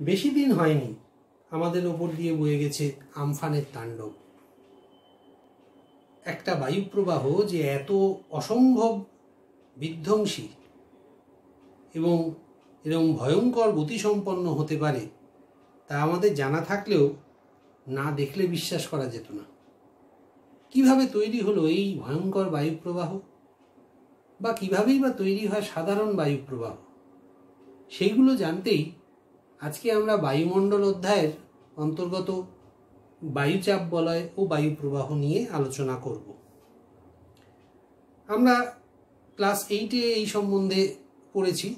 বেশি দিন হয়নি আমাদের ওপর দিয়ে বয়ে গেছে আমফানের তাণ্ডব। একটা বায়ুপ্রবাহ যে এত অসম্ভব বিধ্বংসী এবং এরকম ভয়ঙ্কর গতিসম্পন্ন হতে পারে, তা আমাদের জানা থাকলেও না দেখলে বিশ্বাস করা যেত না। কীভাবে তৈরি হলো এই ভয়ঙ্কর বায়ুপ্রবাহ? বা কিভাবেই বা তৈরি হয় সাধারণ বায়ুপ্রবাহ? সেইগুলো জানতেই আজকে আমরা বায়ুমণ্ডল অধ্যায়ের অন্তর্গত বায়ুচাপ বলয় ও বায়ুপ্রবাহ নিয়ে আলোচনা করব। আমরা ক্লাস এইটে এই সম্বন্ধে পড়েছি।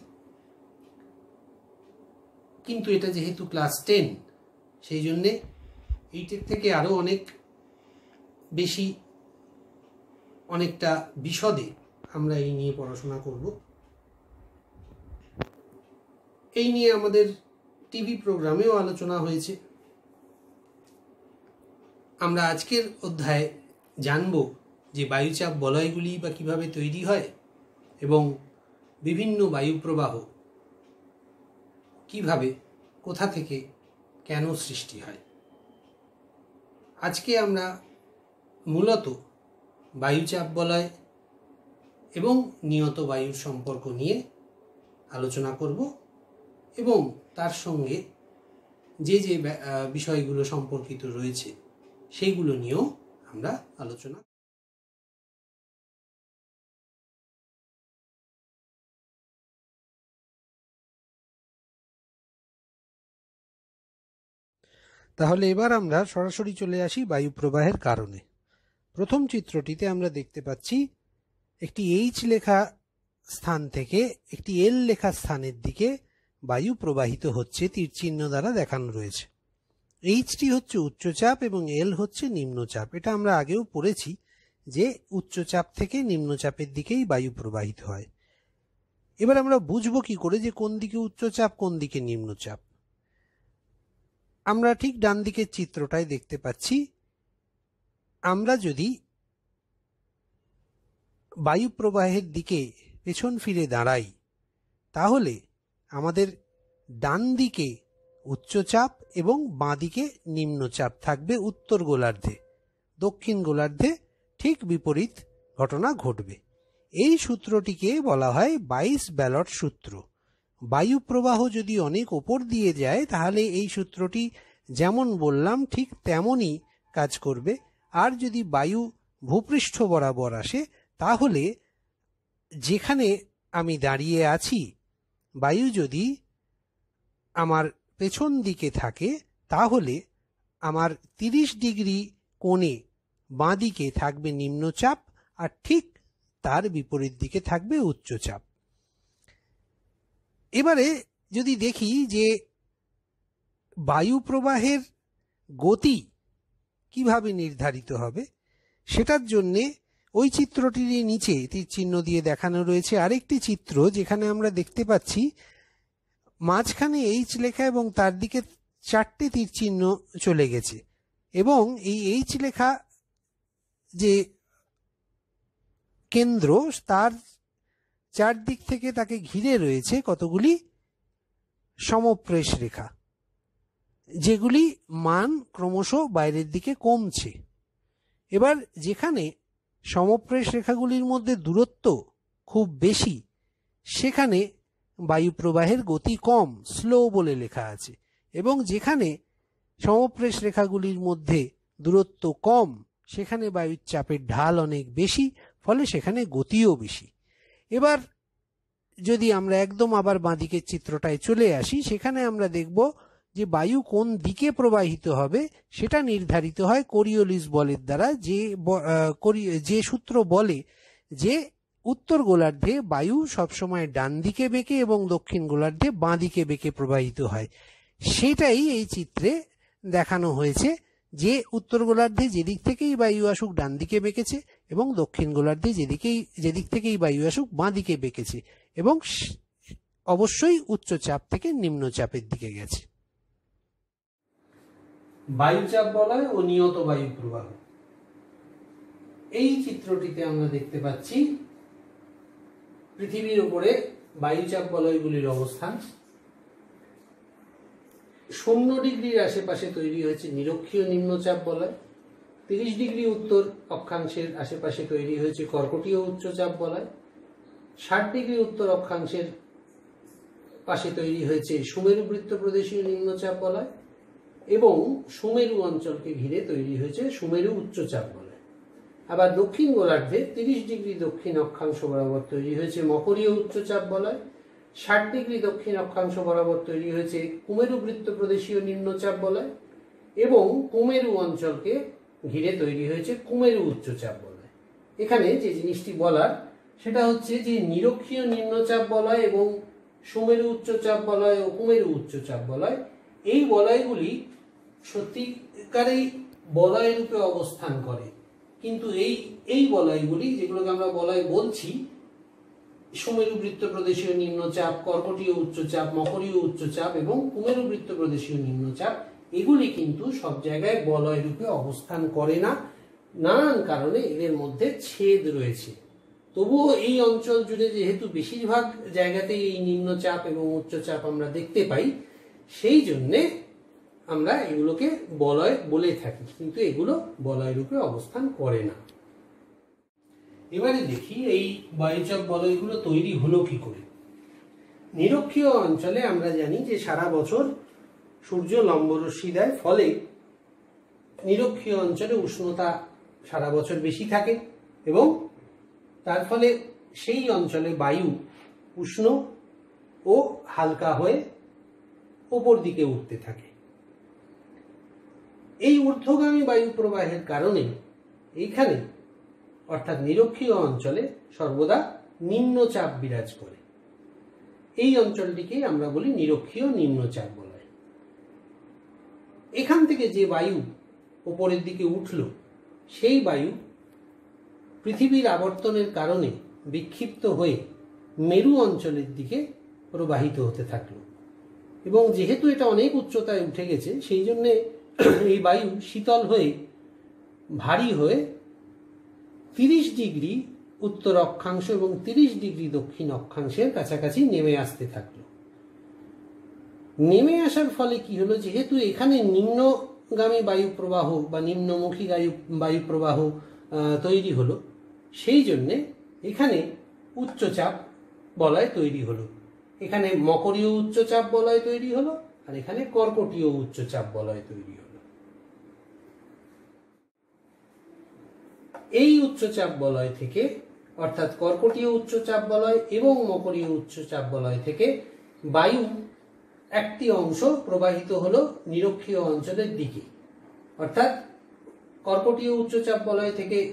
কিন্তু এটা যেহেতু ক্লাস টেন সেই জন্যে এইটের থেকে আরও অনেক বেশি অনেকটা বিশদে আমরা এই নিয়ে পড়াশোনা করব। এই নিয়ে আমাদের টিভি প্রোগ্রামেও আলোচনা হয়েছে। আমরা আজকের অধ্যায়ে জানব যে বায়ুচাপ বলয়গুলি বা কীভাবে তৈরি হয় এবং বিভিন্ন বায়ুপ্রবাহ কীভাবে, কোথা থেকে কেন সৃষ্টি হয়। আজকে আমরা মূলত বায়ুচাপ বলয় এবং নিয়ত বায়ুর সম্পর্ক নিয়ে আলোচনা করব। এবং তার সঙ্গে যে যে বিষয়গুলো সম্পর্কিত রয়েছে, সেইগুলো নিয়েও আমরা আলোচনা তাহলে এবার আমরা সরাসরি চলে আসি বায়ু প্রবাহের কারণে। প্রথম চিত্রটিতে আমরা দেখতে পাচ্ছি একটি এইচ লেখা স্থান থেকে একটি এল লেখা স্থানের দিকে বায়ু প্রবাহিত হচ্ছে তীর চিহ্ন দ্বারা দেখানো রয়েছে। এইচটি হচ্ছে উচ্চচাপ এবং এল হচ্ছে নিম্নচাপ। এটা আমরা আগেও পড়েছি যে উচ্চচাপ থেকে নিম্নচাপের দিকেই বায়ু প্রবাহিত হয়। এবার আমরা বুঝব কি করে যে কোন দিকে উচ্চচাপ, কোন দিকে নিম্নচাপ। আমরা ঠিক ডান দিকের চিত্রটাই দেখতে পাচ্ছি, আমরা যদি বায়ু প্রবাহের দিকে পেছন ফিরে দাঁড়াই, তাহলে আমাদের ডান দিকে উচ্চচাপ এবং বাঁ দিকে নিম্নচাপ থাকবে উত্তর গোলার্ধে। দক্ষিণ গোলার্ধে ঠিক বিপরীত ঘটনা ঘটবে। এই সূত্রটিকে বলা হয় বাইশ ব্যালট সূত্র। বায়ু প্রবাহ যদি অনেক ওপর দিয়ে যায়, তাহলে এই সূত্রটি যেমন বললাম, ঠিক তেমনই কাজ করবে। আর যদি বায়ু ভূপৃষ্ঠ বরাবর আসে, তাহলে যেখানে আমি দাঁড়িয়ে আছি বায়ু যদি আমার পেছন দিকে থাকে, তাহলে আমার তিরিশ ডিগ্রি কোণে বাঁ দিকে থাকবে নিম্নচাপ আর ঠিক তার বিপরীত দিকে থাকবে উচ্চচাপ। এবারে যদি দেখি যে বায়ু প্রবাহের গতি কীভাবে নির্ধারিত হবে, সেটার জন্যে ওই চিত্রটির নিচে তীর চিহ্ন দিয়ে দেখানো রয়েছে আরেকটি চিত্র যেখানে আমরা দেখতে পাচ্ছি, মাঝখানে এইচ লেখা এবং তার দিকে চারটে তীর চিহ্ন চলে গেছে। এবং এই এইচ লেখা যে কেন্দ্র, তার চারদিক থেকে তাকে ঘিরে রয়েছে কতগুলি সমপ্রেশ রেখা, যেগুলি মান ক্রমশ বাইরের দিকে কমছে। এবার যেখানে সমপ্রেশ রেখাগুলির মধ্যে দূরত্ব খুব বেশি। সেখানে বায়ুপ্রবাহের গতি কম স্লো বলে লেখা আছে। এবং যেখানে সমপ্রেশ রেখাগুলির মধ্যে দূরত্ব কম, সেখানে বায়ুর চাপের ঢাল অনেক বেশি, ফলে সেখানে গতিও বেশি। এবার যদি আমরা একদম আবার বাঁদিকের চিত্রটায় চলে আসি, সেখানে আমরা দেখব যে বায়ু কোন দিকে প্রবাহিত হবে, সেটা নির্ধারিত হয় কোরিওলিস বলের দ্বারা। যে যে সূত্র বলে যে উত্তর গোলার্ধে বায়ু সবসময় ডান দিকে বেঁকে এবং দক্ষিণ গোলার্ধে বাঁ দিকে বেঁকে প্রবাহিত হয়। সেটাই এই চিত্রে দেখানো হয়েছে যে উত্তর গোলার্ধে যেদিক থেকেই বায়ু আসুক ডান দিকে বেঁকেছে এবং দক্ষিণ গোলার্ধে যেদিকেই, যেদিক থেকেই বায়ু আসুক বাঁ দিকে বেঁকেছে এবং অবশ্যই উচ্চচাপ থেকে নিম্নচাপের দিকে গেছে। বায়ুচাপ বলয় ও নিয়ত বায়ু প্রবাহ। এই চিত্রটিতে আমরা দেখতে পাচ্ছি পৃথিবীর উপরে বায়ুচাপ বলয়গুলির অবস্থান। শূন্য ডিগ্রির আশেপাশে তৈরি হয়েছে নিরক্ষীয় নিম্নচাপ বলয়। তিরিশ ডিগ্রি উত্তর অক্ষাংশের আশেপাশে তৈরি হয়েছে কর্কটীয় উচ্চচাপ বলয়। ষাট ডিগ্রি উত্তর অক্ষাংশের পাশে তৈরি হয়েছে সুমেরু বৃত্ত প্রদেশীয় নিম্নচাপ বলয়। এবং সুমেরু অঞ্চলকে ঘিরে তৈরি হয়েছে সুমেরু উচ্চচাপ বলয় আবার দক্ষিণ গোলার্ধে তিরিশ ডিগ্রি দক্ষিণ অক্ষাংশ বরাবর তৈরি হয়েছে মকরীয় উচ্চচাপ বলয় ষাট ডিগ্রি দক্ষিণ অক্ষাংশ বরাবর তৈরি হয়েছে কুমেরু বৃত্ত প্রদেশীয় নিম্নচাপ বলয় এবং কুমেরু অঞ্চলকে ঘিরে তৈরি হয়েছে কুমেরু উচ্চচাপ বলয় এখানে যে জিনিসটি বলার, সেটা হচ্ছে যে নিরক্ষীয় নিম্নচাপ বলয় এবং সুমেরু উচ্চচাপ বলয় ও কুমেরু উচ্চচাপ বলয় এই বলয়গুলি সত্যিকারেই বলয় রূপে অবস্থান করে। কিন্তু এই এই বলয়গুলি, যেগুলোকে আমরা বলয় বলছি, সুমেরু বৃত্ত প্রদেশীয় নিম্নচাপ, কর্কটীয় উচ্চচাপ, মকরীয় উচ্চচাপ এবং কুমেরু বৃত্ত প্রদেশীয় নিম্নচাপ, এগুলি কিন্তু সব জায়গায় বলয় রূপে অবস্থান করে না। নানান কারণে এদের মধ্যে ছেদ রয়েছে। তবুও এই অঞ্চল জুড়ে যেহেতু বেশিরভাগ জায়গাতেই এই নিম্নচাপ এবং উচ্চচাপ আমরা দেখতে পাই, সেই জন্যে আমরা এগুলোকে বলয় বলে থাকি, কিন্তু এগুলো বলয় রূপে অবস্থান করে না। এবারে দেখি এই বায়ুচাপ বলয়গুলো তৈরি হলো কি করে। নিরক্ষীয় অঞ্চলে আমরা জানি যে সারা বছর সূর্য লম্বরশ্মি দেয়, ফলে নিরক্ষীয় অঞ্চলে উষ্ণতা সারা বছর বেশি থাকে এবং তার ফলে সেই অঞ্চলে বায়ু উষ্ণ ও হালকা হয়ে ওপর দিকে উঠতে থাকে। এই ঊর্ধ্বগামী বায়ু প্রবাহের কারণে এইখানে, অর্থাৎ নিরক্ষীয় অঞ্চলে, সর্বদা নিম্নচাপ বিরাজ করে। এই অঞ্চলটিকে আমরা বলি নিরক্ষীয় নিম্নচাপ বলয়। এখান থেকে যে বায়ু ওপরের দিকে উঠল, সেই বায়ু পৃথিবীর আবর্তনের কারণে বিক্ষিপ্ত হয়ে মেরু অঞ্চলের দিকে প্রবাহিত হতে থাকল। এবং যেহেতু এটা অনেক উচ্চতায় উঠে গেছে, সেই জন্যে এই বায়ু শীতল হয়ে, ভারী হয়ে তিরিশ ডিগ্রি উত্তর অক্ষাংশ এবং তিরিশ ডিগ্রি দক্ষিণ অক্ষাংশের কাছাকাছি নেমে আসতে থাকল। নেমে আসার ফলে কি হলো? যেহেতু এখানে নিম্নগামী বায়ু প্রবাহ বা নিম্নমুখী বায়ু বায়ু প্রবাহ তৈরি হলো, সেই জন্যে এখানে উচ্চচাপ বলয় তৈরি হলো। এখানে মকরীয় উচ্চচাপ বলয় তৈরি হলো আর এখানে কর্কটীয় উচ্চচাপ বলয় তৈরি হলো। এই উচ্চচাপ বলয় থেকে, অর্থাৎ কর্কটীয় উচ্চচাপ বলয় এবং মকরীয় উচ্চচাপ বলয় থেকে বায়ু একটি অংশ প্রবাহিত হলো নিরক্ষীয় অঞ্চলের দিকে। অর্থাৎ কর্কটীয় উচ্চচাপ বলয় থেকে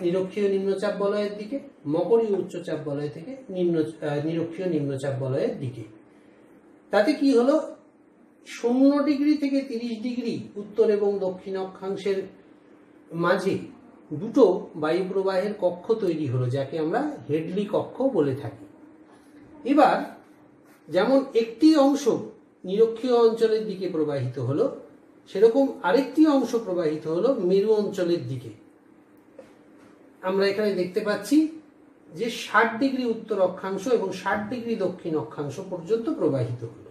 নিরক্ষীয় নিম্নচাপ বলয়ের দিকে, মকরীয় উচ্চচাপ বলয় থেকে নিম্ন নিরক্ষীয় নিম্নচাপ বলয়ের দিকে। তাতে কি হলো? শূন্য ডিগ্রি থেকে তিরিশ ডিগ্রি উত্তর এবং দক্ষিণ অক্ষাংশের মাঝে দুটো বায়ু প্রবাহের কক্ষ তৈরি হলো, যাকে আমরা হেডলি কক্ষ বলে থাকি। এবার যেমন একটি অংশ নিরক্ষীয় অঞ্চলের দিকে প্রবাহিত হলো, সেরকম আরেকটি অংশ প্রবাহিত হলো মেরু অঞ্চলের দিকে। আমরা এখানে দেখতে পাচ্ছি যে ষাট ডিগ্রি উত্তর অক্ষাংশ এবং ষাট ডিগ্রি দক্ষিণ অক্ষাংশ পর্যন্ত প্রবাহিত হলো।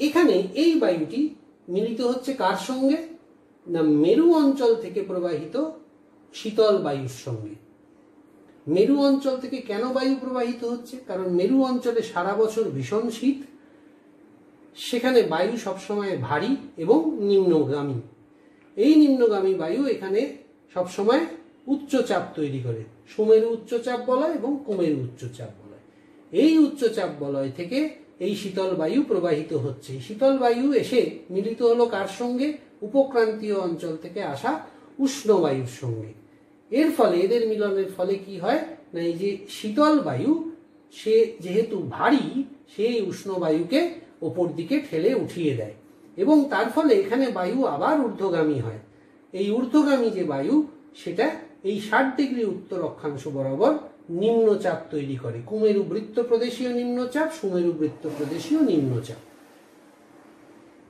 এখানে এই বায়ুটি মিলিত হচ্ছে কার সঙ্গে? না মেরু অঞ্চল থেকে প্রবাহিত শীতল বায়ুর সঙ্গে। মেরু অঞ্চল থেকে কেন বায়ু প্রবাহিত হচ্ছে? কারণ মেরু অঞ্চলে সারা বছর ভীষণ শীত। সেখানে বায়ু সবসময় ভারী এবং নিম্নগামী। এই নিম্নগামী বায়ু এখানে সবসময় উচ্চচাপ তৈরি করে। সুমেরু উচ্চচাপ বলয় এবং কুমেরু উচ্চচাপ বলয় এই উচ্চচাপ বলয় থেকে এই শীতল বায়ু প্রবাহিত হচ্ছে। শীতল বায়ু এসে মিলিত হলো কার সঙ্গে? উপক্রান্তীয় অঞ্চল থেকে আসা উষ্ণ বায়ুর সঙ্গে। এর ফলে, এদের মিলনের ফলে কি হয়? না, এই যে শীতল বায়ু, সে যেহেতু ভারী, সেই উষ্ণ বায়ুকে ওপর দিকে ঠেলে উঠিয়ে দেয়। এবং তার ফলে এখানে বায়ু আবার ঊর্ধ্বগামী হয়। এই ঊর্ধ্বগামী যে বায়ু, সেটা এই ষাট ডিগ্রি উত্তর অক্ষাংশ বরাবর নিম্নচাপ তৈরি করে। কুমেরু বৃত্ত প্রদেশীয় নিম্নচাপ, সুমেরু বৃত্ত প্রদেশীয় নিম্নচাপ।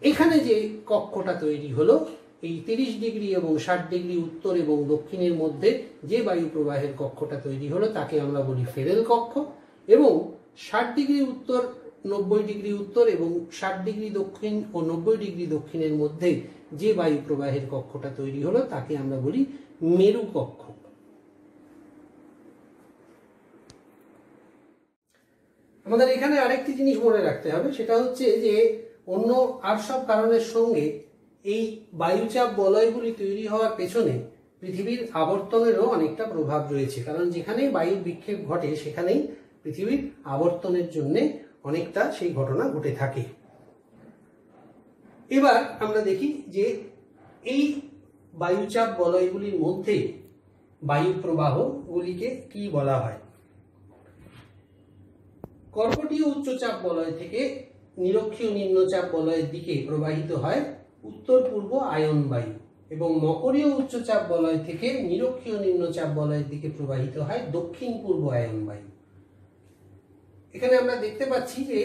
এখানে যে কক্ষটা তৈরি হলো এই তিরিশ ডিগ্রি এবং ষাট ডিগ্রি উত্তর এবং দক্ষিণের মধ্যে যে বায়ু প্রবাহের কক্ষটা তৈরি হলো, তাকে আমরা বলি ফেরেল কক্ষ। এবং ষাট ডিগ্রি উত্তর, নব্বই ডিগ্রি উত্তর এবং ষাট ডিগ্রি দক্ষিণ ও নব্বই ডিগ্রি দক্ষিণের মধ্যে যে বায়ু প্রবাহের কক্ষটা তৈরি হলো, তাকে আমরা বলি মেরু কক্ষ। আমাদের এখানে আরেকটি জিনিস মনে রাখতে হবে, সেটা হচ্ছে যে অন্য আর সব কারণের সঙ্গে এই বায়ুচাপ বলয়গুলি তৈরি হওয়ার পেছনে পৃথিবীর আবর্তনেরও অনেকটা প্রভাব রয়েছে। কারণ যেখানেই বায়ুর বিক্ষেপ ঘটে, সেখানেই পৃথিবীর আবর্তনের জন্য অনেকটা সেই ঘটনা ঘটে থাকে। এবার আমরা দেখি যে এই বায়ুচাপ বলয়গুলির মধ্যে বায়ু প্রবাহগুলিকে কি বলা হয়। কর্কটীয় উচ্চচাপ বলয় থেকে নিরক্ষীয় নিম্নচাপ বলয়ের দিকে প্রবাহিত হয় উত্তর পূর্ব আয়ন বায়ু এবং মকরীয় উচ্চচাপ বলয় থেকে নিরক্ষীয় নিম্নচাপ বলয়ের দিকে প্রবাহিত হয় দক্ষিণ পূর্ব আয়ন বায়ু এখানে আমরা দেখতে পাচ্ছি যে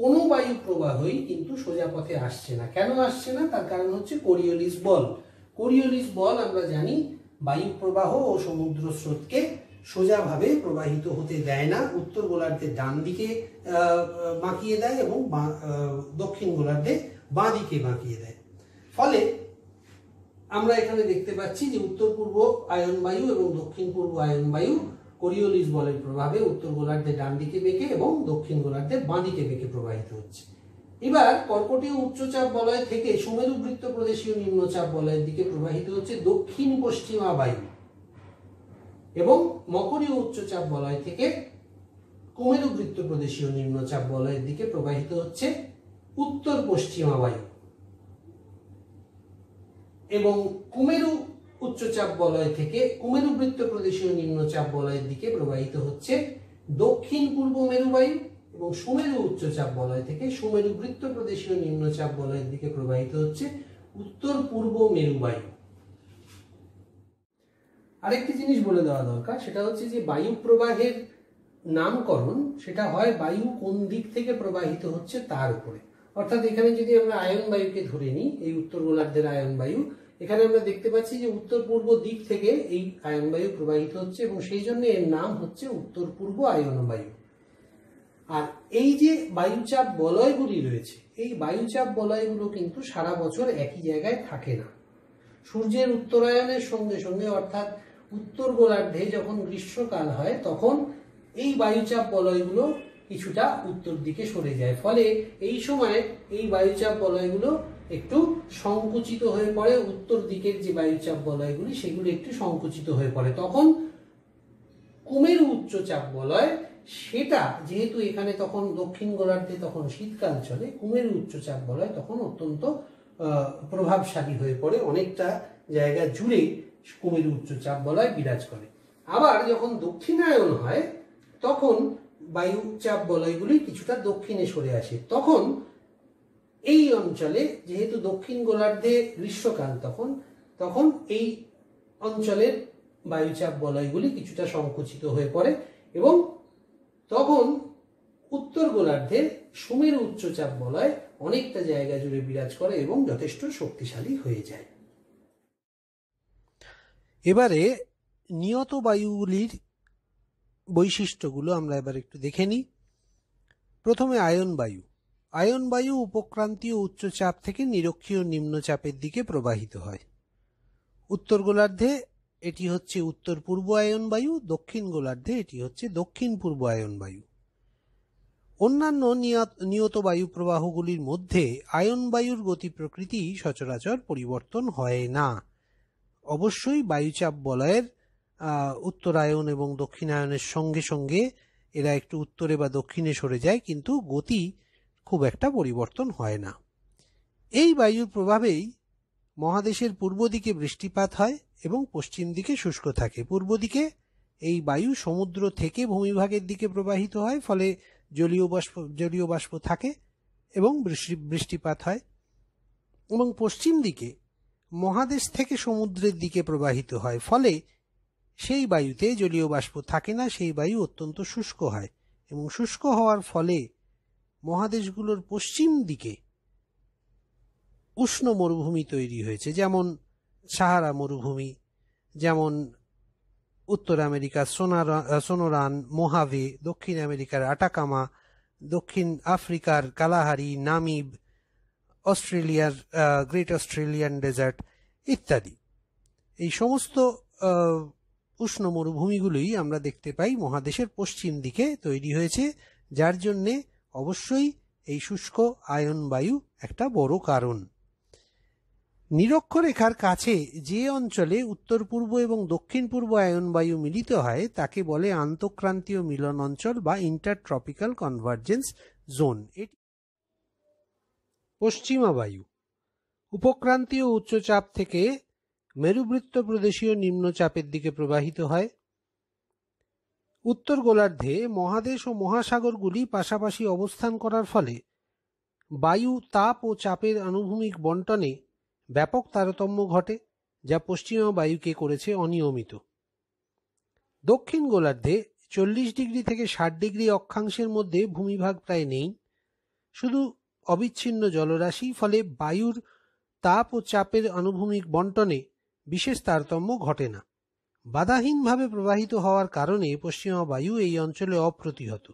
কোনো বায়ু প্রবাহই কিন্তু সোজা পথে আসছে না। কেন আসছে না? তার কারণ হচ্ছে কোরিওলিস বল। কোরিওলিস বল আমরা জানি বায়ু প্রবাহ ও সমুদ্র স্রোতকে সোজাভাবে প্রবাহিত হতে দেয় না, উত্তর গোলার্ধের ডান দিকে বাঁকিয়ে দেয় এবং দক্ষিণ গোলার্ধে বাঁ দিকে বাঁকিয়ে দেয়। ফলে আমরা এখানে দেখতে পাচ্ছি যে উত্তর পূর্ব আয়ন বায়ু এবং দক্ষিণ পূর্ব আয়ন বায়ু কোরিওলিস বলের প্রভাবে উত্তর গোলার্ধের ডান দিকে বেঁকে এবং দক্ষিণ গোলার্ধের বাঁ দিকে বেঁকে প্রবাহিত হচ্ছে। এবার কর্কটীয় উচ্চচাপ বলয় থেকে সুমেরু বৃত্ত প্রদেশীয় নিম্নচাপ বলয়ের দিকে প্রবাহিত হচ্ছে দক্ষিণ পশ্চিমা বায়ু এবং মকরীয় উচ্চচাপ বলয় থেকে কুমেরু বৃত্ত প্রদেশীয় নিম্নচাপ বলয়ের দিকে প্রবাহিত হচ্ছে উত্তর পশ্চিমা বায়ু। এবং কুমেরু উচ্চচাপ বলয় থেকে কুমেরু বৃত্ত প্রদেশীয় নিম্নচাপ বলয়ের দিকে প্রবাহিত হচ্ছে দক্ষিণ পূর্ব মেরুবায়ু এবং সুমেরু উচ্চচাপ বলয় থেকে সুমেরু বৃত্ত প্রদেশীয় নিম্নচাপ বলয়ের দিকে প্রবাহিত হচ্ছে উত্তর পূর্ব মেরুবায়ু আরেকটি জিনিস বলে দেওয়া দরকার, সেটা হচ্ছে যে বায়ু প্রবাহের নামকরণ, সেটা হয় বায়ু কোন দিক থেকে প্রবাহিত হচ্ছে তার উপরে। অর্থাৎ এখানে যদি আমরা আয়ন বায়ুকে ধরে নিই, এই উত্তর গোলার্ধের আয়ন বায়ু, এখানে আমরা দেখতে পাচ্ছি যে উত্তর পূর্ব দিক থেকে এই আয়ন বায়ু প্রবাহিত হচ্ছে এবং সেই জন্য এর নাম হচ্ছে উত্তর পূর্ব আয়ন বায়ু। আর এই যে বায়ুচাপ বলয়গুলি রয়েছে, এই বায়ুচাপ বলয়গুলো কিন্তু সারা বছর একই জায়গায় থাকে না। সূর্যের উত্তরায়ণের সঙ্গে সঙ্গে অর্থাৎ উত্তর গোলার্ধে যখন গ্রীষ্মকাল হয়, তখন এই বায়ুচাপ বলয়গুলো কিছুটা উত্তর দিকে সরে যায়। ফলে এই সময় এই বায়ুচাপ বলয়গুলো একটু সংকুচিত হয়ে পড়ে। উত্তর দিকের যে বায়ুচাপ বলয়গুলি, সেগুলো একটু সংকুচিত হয়ে পড়ে। তখন কুমেরু উচ্চচাপ বলয়, সেটা যেহেতু এখানে তখন দক্ষিণ গোলার্ধে তখন শীতকাল চলে, কুমেরু উচ্চচাপ বলয় তখন অত্যন্ত প্রভাবশালী হয়ে পড়ে। অনেকটা জায়গা জুড়ে কুমেরু উচ্চচাপ বলয় বিরাজ করে। আবার যখন দক্ষিণায়ন হয়, তখন বায়ুচাপ বলয়গুলি কিছুটা দক্ষিণে সরে আসে। তখন এই অঞ্চলে, যেহেতু দক্ষিণ গোলার্ধে গ্রীষ্মকাল তখন তখন এই অঞ্চলের বায়ুচাপ বলয়গুলি কিছুটা সংকুচিত হয়ে পড়ে এবং তখন উত্তর গোলার্ধে সুমের উচ্চচাপ বলয় অনেকটা জায়গা জুড়ে বিরাজ করে এবং যথেষ্ট শক্তিশালী হয়ে যায়। এবারে নিয়ত বায়ুগুলির বৈশিষ্ট্যগুলো আমরা এবার একটু দেখে নিই। প্রথমে আয়ন বায়ু। আয়ন বায়ু উপক্রান্তীয় উচ্চচাপ থেকে নিরক্ষীয় নিম্নচাপের দিকে প্রবাহিত হয়। উত্তর গোলার্ধে এটি হচ্ছে উত্তর পূর্ব আয়ন বায়ু, দক্ষিণ গোলার্ধে এটি হচ্ছে দক্ষিণ পূর্ব আয়ন বায়ু। অন্যান্য নিয়ত বায়ু প্রবাহগুলির মধ্যে আয়ন বায়ুর গতি প্রকৃতি সচরাচর পরিবর্তন হয় না। অবশ্যই বায়ুচাপ বলয়ের উত্তরায়ন এবং দক্ষিণায়নের সঙ্গে সঙ্গে এরা একটু উত্তরে বা দক্ষিণে সরে যায়, কিন্তু গতি খুব একটা পরিবর্তন হয় না। এই বায়ুর প্রভাবেই মহাদেশের পূর্ব দিকে বৃষ্টিপাত হয় এবং পশ্চিম দিকে শুষ্ক থাকে। পূর্ব দিকে এই বায়ু সমুদ্র থেকে ভূমিভাগের দিকে প্রবাহিত হয়, ফলে জলীয় বাষ্প জলীয় বাষ্প থাকে এবং বৃষ্টিপাত হয়। এবং পশ্চিম দিকে মহাদেশ থেকে সমুদ্রের দিকে প্রবাহিত হয়, ফলে সেই বায়ুতে জলীয় বাষ্প থাকে না, সেই বায়ু অত্যন্ত শুষ্ক হয় এবং শুষ্ক হওয়ার ফলে মহাদেশগুলোর পশ্চিম দিকে উষ্ণ মরুভূমি তৈরি হয়েছে, যেমন সাহারা মরুভূমি, যেমন উত্তর আমেরিকার সোনারা, সোনোরান, মোহাভে, দক্ষিণ আমেরিকার আটাকামা, দক্ষিণ আফ্রিকার কালাহারি, নামিব, অস্ট্রেলিয়ার গ্রেট অস্ট্রেলিয়ান ডেজার্ট ইত্যাদি। এই সমস্ত উষ্ণ মরুভূমিগুলোই আমরা দেখতে পাই মহাদেশের পশ্চিম দিকে তৈরি হয়েছে, যার জন্যে অবশ্যই এই শুষ্ক আয়ন বায়ু একটা বড় কারণ। নিরক্ষরেখার কাছে যে অঞ্চলে উত্তর পূর্ব এবং দক্ষিণ পূর্ব আয়ন বায়ু মিলিত হয়, তাকে বলে আন্তঃক্রান্তীয় মিলন অঞ্চল বা ইন্টারট্রপিক্যাল কনভার্জেন্স জোন। এটি পশ্চিমা বায়ু। উপক্রান্তীয় উচ্চচাপ থেকে মেরুবৃত্ত প্রদেশীয় নিম্নচাপের দিকে প্রবাহিত হয়। উত্তর গোলার্ধে মহাদেশ ও মহাসাগরগুলি পাশাপাশি অবস্থান করার ফলে বায়ু, তাপ ও চাপের আনুভূমিক বন্টনে ব্যাপক তারতম্য ঘটে, যা পশ্চিমা বায়ুকে করেছে অনিয়মিত। দক্ষিণ গোলার্ধে চল্লিশ ডিগ্রি থেকে ষাট ডিগ্রি অক্ষাংশের মধ্যে ভূমিভাগ প্রায় নেই। শুধু অবিচ্ছিন্ন জলরাশি, ফলে বায়ুর তাপ ও চাপের আনুভূমিক বন্টনে বিশেষ তারতম্য ঘটে না। বাধাহীনভাবে প্রবাহিত হওয়ার কারণে পশ্চিমা বায়ু এই অঞ্চলে অপ্রতিহত।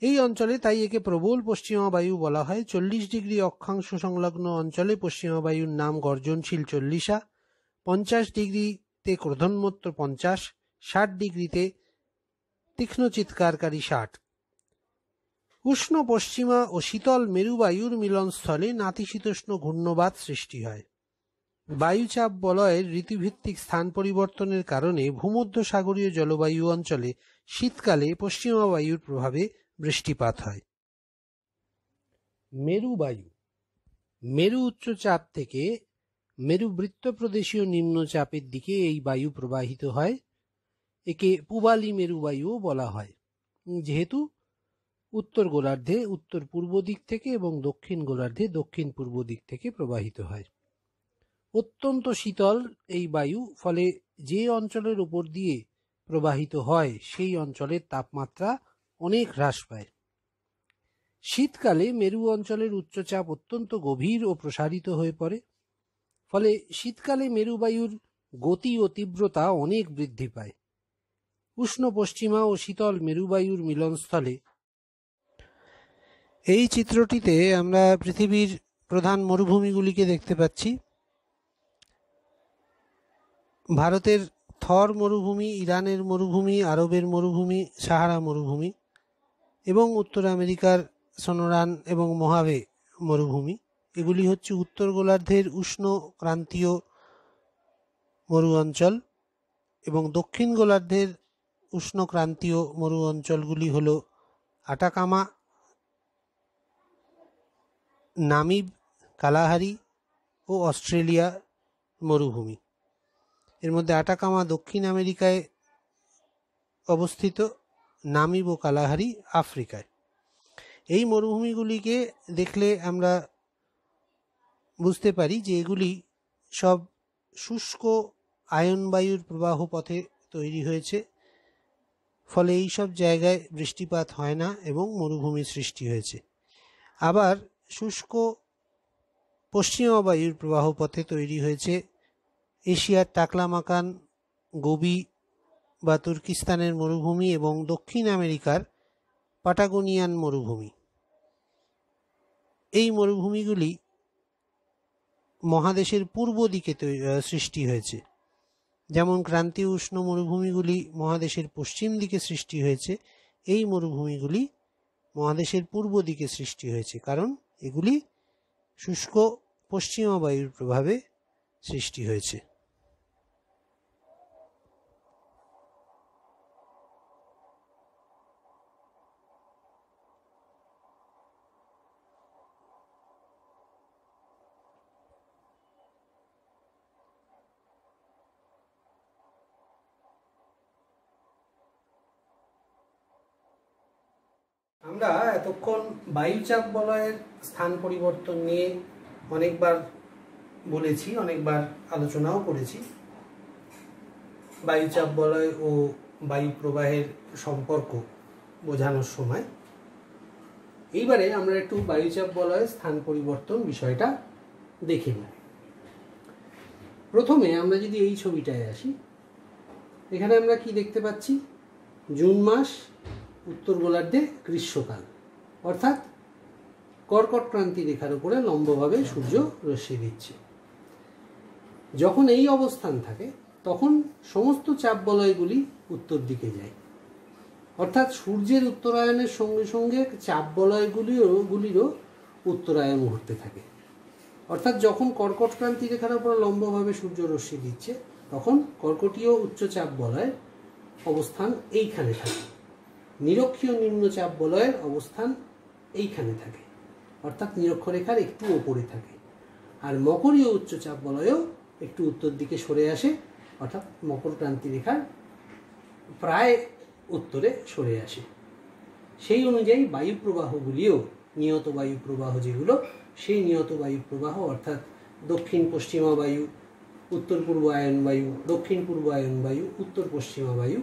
এই অঞ্চলে তাই একে প্রবল পশ্চিমা বায়ু বলা হয়। চল্লিশ ডিগ্রি অক্ষাংশ সংলগ্ন অঞ্চলে পশ্চিমা বায়ুর নাম গর্জনশীল চল্লিশা, পঞ্চাশ ডিগ্রিতে ক্রোধনমত্র পঞ্চাশ, ষাট ডিগ্রিতে তীক্ষ্ণ চিৎকারকারী ষাট। উষ্ণ পশ্চিমা ও শীতল মেরুবায়ুর মিলনস্থলে নাতিশীতোষ্ণ ঘূর্ণবাদ সৃষ্টি হয়। বায়ুচাপ বলয়ের ঋতুভিত্তিক স্থান পরিবর্তনের কারণে ভূমধ্য সাগরীয় জলবায়ু অঞ্চলে শীতকালে পশ্চিমা বায়ুর প্রভাবে বৃষ্টিপাত হয়। মেরু বায়ু। মেরু উচ্চচাপ থেকে মেরু বৃত্তপ্রদেশীয় নিম্নচাপের দিকে এই বায়ু প্রবাহিত হয়। একে পুবালি মেরু বায়ুও বলা হয়। যেহেতু উত্তর গোলার্ধে, উত্তর পূর্ব দিক থেকে এবং দক্ষিণ গোলার্ধে, দক্ষিণ পূর্ব দিক থেকে প্রবাহিত হয়। অত্যন্ত শীতল এই বায়ু ফলে যে অঞ্চলের উপর দিয়ে প্রবাহিত হয়, সেই অঞ্চলের তাপমাত্রা অনেক হ্রাস পায়। শীতকালে মেরু অঞ্চলের উচ্চচাপ অত্যন্ত গভীর ও প্রসারিত হয়ে পড়ে, ফলে শীতকালে মেরুবায়ুর গতি ও তীব্রতা অনেক বৃদ্ধি পায়। উষ্ণ পশ্চিমা ও শীতল মেরুবায়ুর মিলনস্থলে এই চিত্রটিতে আমরা পৃথিবীর প্রধান মরুভূমিগুলিকে দেখতে পাচ্ছি। ভারতের থর মরুভূমি, ইরানের মরুভূমি, আরবের মরুভূমি, সাহারা মরুভূমি এবং উত্তর আমেরিকার সনরান এবং মহাবে মরুভূমি। এগুলি হচ্ছে উত্তর গোলার্ধের উষ্ণ ক্রান্তীয় মরু অঞ্চল এবং দক্ষিণ গোলার্ধের উষ্ণ ক্রান্তীয় মরু অঞ্চলগুলি হল আটাকামা, নামিব, কালাহারি ও অস্ট্রেলিয়া মরুভূমি। এর মধ্যে আটাকামা দক্ষিণ আমেরিকায় অবস্থিত নামিব কালাহারি আফ্রিকায়। এই মরুভূমিগুলিকে দেখলে আমরা বুঝতে পারি যে এগুলি সব শুষ্ক আয়ন বায়ুর প্রবাহ পথে তৈরি হয়েছে, ফলে এই সব জায়গায় বৃষ্টিপাত হয় না এবং মরুভূমি সৃষ্টি হয়েছে। আবার শুষ্ক পশ্চিমা বায়ুর প্রবাহ পথে তৈরি হয়েছে এশিয়ার টাকলামাকান গোবি বা তুর্কিস্তানের মরুভূমি এবং দক্ষিণ আমেরিকার পাটাগোনিয়ান মরুভূমি। এই মরুভূমিগুলি মহাদেশের পূর্ব দিকে সৃষ্টি হয়েছে। যেমন ক্রান্তীয় উষ্ণ মরুভূমিগুলি মহাদেশের পশ্চিম দিকে সৃষ্টি হয়েছে, এই মরুভূমিগুলি মহাদেশের পূর্ব দিকে সৃষ্টি হয়েছে। কারণ এগুলি শুষ্ক পশ্চিমা বায়ুর প্রভাবে সৃষ্টি হয়েছে। আমরা এতক্ষণ বায়ুচাপ বলয়ের স্থান পরিবর্তন নিয়ে অনেকবার বলেছি, অনেকবার আলোচনাও করেছি। বায়ুচাপ বলয় ও বায়ু প্রবাহের সম্পর্ক বোঝানোর সময়। এইবারে আমরা একটু বায়ুচাপ বলয়ের স্থান পরিবর্তন বিষয়টা দেখে নিই। প্রথমে আমরা যদি এই ছবিটায় আসি, এখানে আমরা কি দেখতে পাচ্ছি? জুন মাস, উত্তর গোলার্ধে গ্রীষ্মকাল। অর্থাৎ কর্কট ক্রান্তি রেখার উপরে লম্বভাবে সূর্য রশ্মি দিচ্ছে। যখন এই অবস্থান থাকে, তখন সমস্ত চাপ বলয়গুলি উত্তর দিকে যায়। অর্থাৎ সূর্যের উত্তরায়ণের সঙ্গে সঙ্গে চাপ বলয়গুলিও গুলিরও উত্তরায়ণ ঘটতে থাকে। অর্থাৎ যখন কর্কট ক্রান্তি রেখার উপর লম্বভাবে সূর্য রশ্মি দিচ্ছে, তখন কর্কটীয় উচ্চচাপ বলয়ের অবস্থান এইখানে থাকে। নিরক্ষীয় নিম্নচাপ বলয়ের অবস্থান এইখানে থাকে। অর্থাৎ নিরক্ষরেখার একটু ওপরে থাকে। আর মকরীয় উচ্চচাপ বলয়ও একটু উত্তর দিকে সরে আসে, অর্থাৎ মকর ক্রান্তি রেখার প্রায় উত্তরে সরে আসে। সেই অনুযায়ী বায়ু প্রবাহগুলিও নিয়ত বায়ু প্রবাহ যেগুলো, সেই নিয়ত বায়ু প্রবাহ, অর্থাৎ দক্ষিণ পশ্চিমা বায়ু, উত্তর পূর্ব আয়ন বায়ু, দক্ষিণ পূর্ব আয়ন বায়ু, উত্তর পশ্চিমা বায়ু,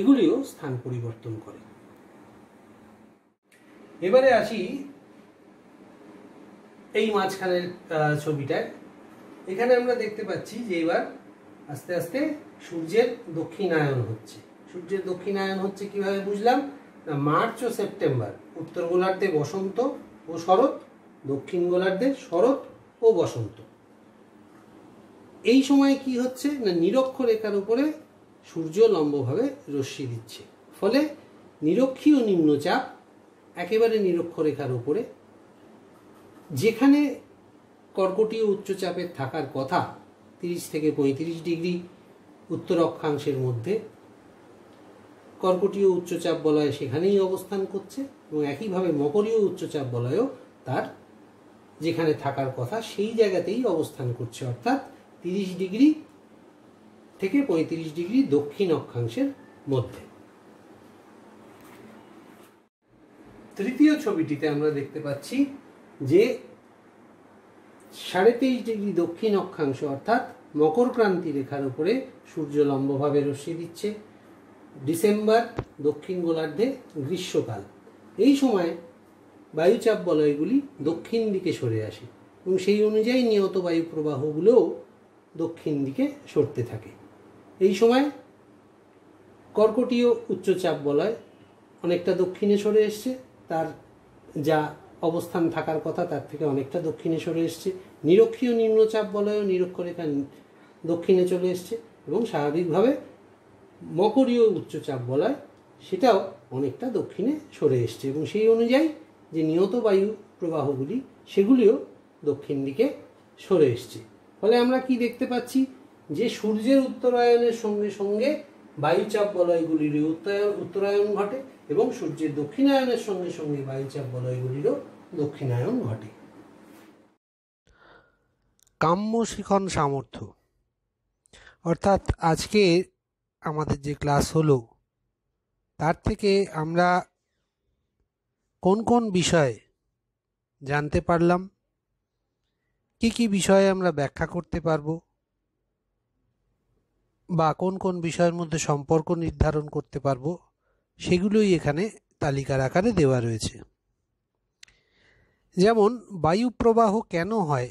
এগুলিও স্থান পরিবর্তন করে। এবারে আসি এই মাঝখানের ছবিটায়। এখানে আমরা দেখতে পাচ্ছি যে এবার আস্তে আস্তে সূর্যের দক্ষিণায়ন হচ্ছে। সূর্যের দক্ষিণায়ন হচ্ছে কীভাবে বুঝলাম? না, মার্চ ও সেপ্টেম্বর, উত্তর গোলার্ধে বসন্ত ও শরৎ, দক্ষিণ গোলার্ধে শরৎ ও বসন্ত। এই সময় কি হচ্ছে? না, নিরক্ষরেখার উপরে সূর্য লম্বভাবে রশ্মি দিচ্ছে। ফলে নিরক্ষীয় নিম্নচাপ একেবারে নিরক্ষরেখার উপরে, যেখানে কর্কটীয় উচ্চচাপের থাকার কথা তিরিশ থেকে পঁয়ত্রিশ ডিগ্রি উত্তর অক্ষাংশের মধ্যে কর্কটীয় উচ্চচাপ বলয় সেখানেই অবস্থান করছে এবং একইভাবে মকরীয় উচ্চচাপ বলয়ও তার যেখানে থাকার কথা সেই জায়গাতেই অবস্থান করছে। অর্থাৎ তিরিশ ডিগ্রি থেকে পঁয়ত্রিশ ডিগ্রি দক্ষিণ অক্ষাংশের মধ্যে। তৃতীয় ছবিটিতে আমরা দেখতে পাচ্ছি যে সাড়ে তেইশ ডিগ্রি দক্ষিণ অক্ষাংশ অর্থাৎ মকর ক্রান্তি রেখার উপরে সূর্য লম্বভাবে রশ্মি দিচ্ছে। ডিসেম্বর দক্ষিণ গোলার্ধে গ্রীষ্মকাল। এই সময় বায়ুচাপ বলয়গুলি দক্ষিণ দিকে সরে আসে এবং সেই অনুযায়ী নিয়ত বায়ু প্রবাহগুলোও দক্ষিণ দিকে সরতে থাকে। এই সময় কর্কটীয় উচ্চচাপ বলয় অনেকটা দক্ষিণে সরে এসছে। তার যা অবস্থান থাকার কথা, তার থেকে অনেকটা দক্ষিণে সরে এসছে। নিরক্ষীয় নিম্নচাপ বলয়ও নিরক্ষরেখা দক্ষিণে চলে এসছে এবং স্বাভাবিকভাবে মকরীয় উচ্চচাপ বলয় সেটাও অনেকটা দক্ষিণে সরে এসছে এবং সেই অনুযায়ী যে নিয়ত বায়ু প্রবাহগুলি, সেগুলিও দক্ষিণ দিকে সরে এসছে। ফলে আমরা কি দেখতে পাচ্ছি? যে সূর্যের উত্তরায়ণের সঙ্গে সঙ্গে বায়ুচাপ বলয়গুলির উত্তরায়ণ উত্তরায়ণ ঘটে। এবং সূর্যের দক্ষিণায়নের সঙ্গে সঙ্গে বায়ুচাপ বলয়গুলিরও দক্ষিণায়ন ঘটে। কাম্য শিখন সামর্থ্য। অর্থাৎ আজকে আমাদের যে ক্লাস হলো, তার থেকে আমরা কোন কোন বিষয়ে জানতে পারলাম, কি কি বিষয়ে আমরা ব্যাখ্যা করতে পারব, বা কোন কোন বিষয়ের মধ্যে সম্পর্ক নির্ধারণ করতে পারব সেগুলোই এখানে তালিকার আকারে দেওয়া রয়েছে। যেমন, বায়ু প্রবাহ কেন হয়?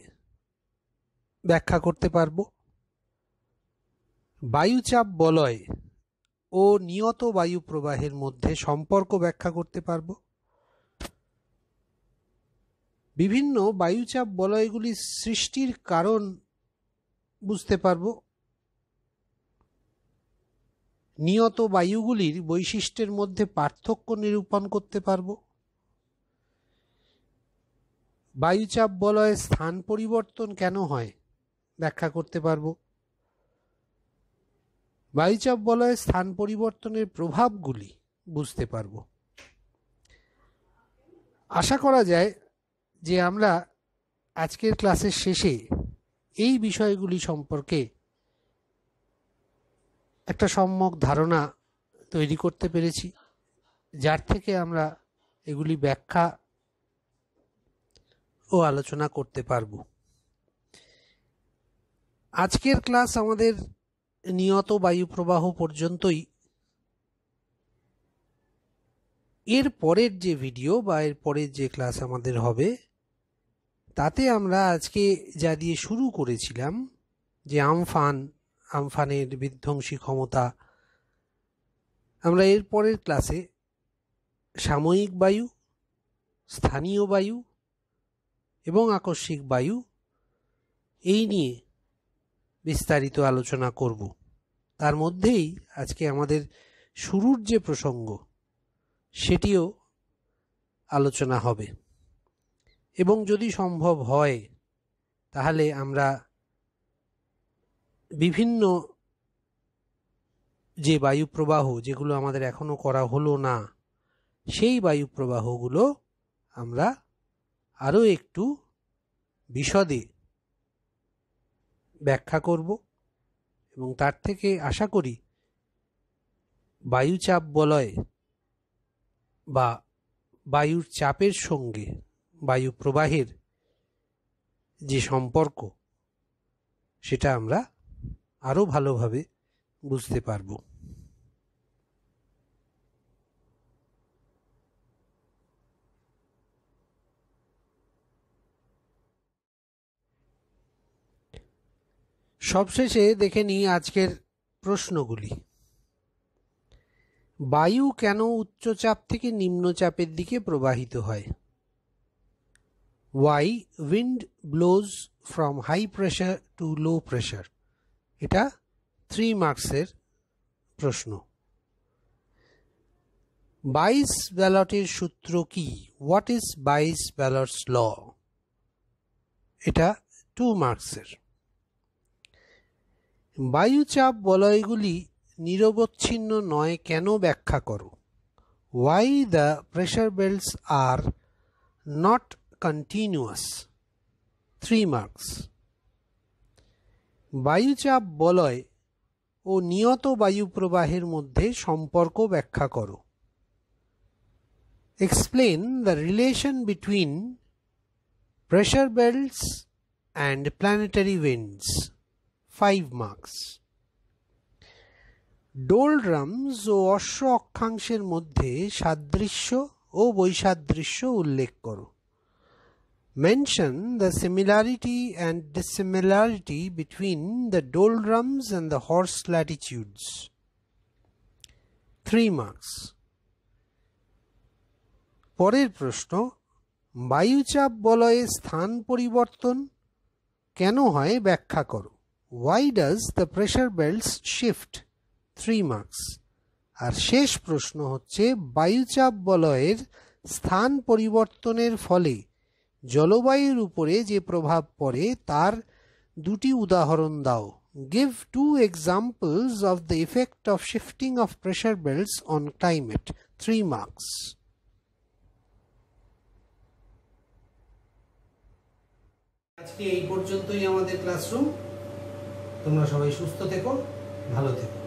ব্যাখ্যা করতে পারব। বায়ুচাপ বলয় ও নিয়ত বায়ু প্রবাহের মধ্যে সম্পর্ক ব্যাখ্যা করতে পারব। বিভিন্ন বায়ুচাপ বলয়গুলি সৃষ্টির কারণ বুঝতে পারব। নিয়ত বায়ুগুলির বৈশিষ্ট্যের মধ্যে পার্থক্য নিরূপণ করতে পারব? বায়ুচাপ বলয়ে স্থান পরিবর্তন কেন হয় ব্যাখ্যা করতে পারব? বায়ুচাপ বলয়ে স্থান পরিবর্তনের প্রভাবগুলি বুঝতে পারব। আশা করা যায় যে আমরা আজকের ক্লাসের শেষে এই বিষয়গুলি সম্পর্কে একটা সম্যক ধারণা তৈরি করতে পেরেছি, যার থেকে আমরা এগুলি ব্যাখ্যা ও আলোচনা করতে পারব। আজকের ক্লাস আমাদের নিয়ত বায়ু প্রবাহ পর্যন্তই। এর পরের যে ভিডিও বা এর পরের যে ক্লাস আমাদের হবে, তাতে আমরা আজকে যা দিয়ে শুরু করেছিলাম, যে আমফান আমফানের বিধ্বংসী ক্ষমতা। আমরা এর পরের ক্লাসে সাময়িক বায়ু, স্থানীয় বায়ু এবং আকস্মিক বায়ু এই নিয়ে বিস্তারিত আলোচনা করব। তার মধ্যেই আজকে আমাদের শুরুর যে প্রসঙ্গ, সেটিও আলোচনা হবে। এবং যদি সম্ভব হয়, তাহলে আমরা বিভিন্ন যে বায়ু প্রবাহ যেগুলো আমাদের এখনও করা হলো না, সেই বায়ু প্রবাহগুলো আমরা আরও একটু বিশদে ব্যাখ্যা করব এবং তার থেকে আশা করি বায়ুচাপ বলয় বা বায়ুর চাপের সঙ্গে বায়ু প্রবাহের যে সম্পর্ক, সেটা আমরা আরও ভালোভাবে বুঝতে পারব। সবশেষে দেখে নিই আজকের প্রশ্নগুলি। বায়ু কেন উচ্চচাপ থেকে নিম্নচাপের দিকে প্রবাহিত হয়? Why wind blows from high pressure to low pressure এটা থ্রি মার্কসের প্রশ্ন। বাইস ব্যালটের সূত্র কি? What is Buys Ballot's law? এটা টু মার্কসের বায়ুচাপ বলয়গুলি নিরবচ্ছিন্ন নয় কেন ব্যাখ্যা করো? Why the pressure belts are not continuous three marks বায়ুচাপ বলয় ও নিয়ত বায়ু প্রবাহের মধ্যে সম্পর্ক ব্যাখ্যা করো। Explain the relation between pressure belts and planetary winds five marks doldrums ও অশ্ব অক্ষাংশের মধ্যে সাদৃশ্য ও বৈসাদৃশ্য উল্লেখ করো। Mention the similarity and dissimilarity between the doldrums and the horse latitudes. 3 marks. পরের প্রশ্ন, বায়ুচাপ বলয়ে স্থান পরিবর্তন কেন হয় ব্যাখ্যা করো why does the pressure belts shift three marks আর শেষ প্রশ্ন হচ্ছে, বায়ুচাপ বলয়ের স্থান পরিবর্তনের ফলে জলবায়ুর উপরে যে প্রভাব পড়ে, তার দুটি উদাহরণ দাও। Give two examples of the effect of shifting of pressure belts on climate three marks আজকে এই পর্যন্তই আমাদের ক্লাসরুম তোমরা সবাই সুস্থ থেকো, ভালো থেকো।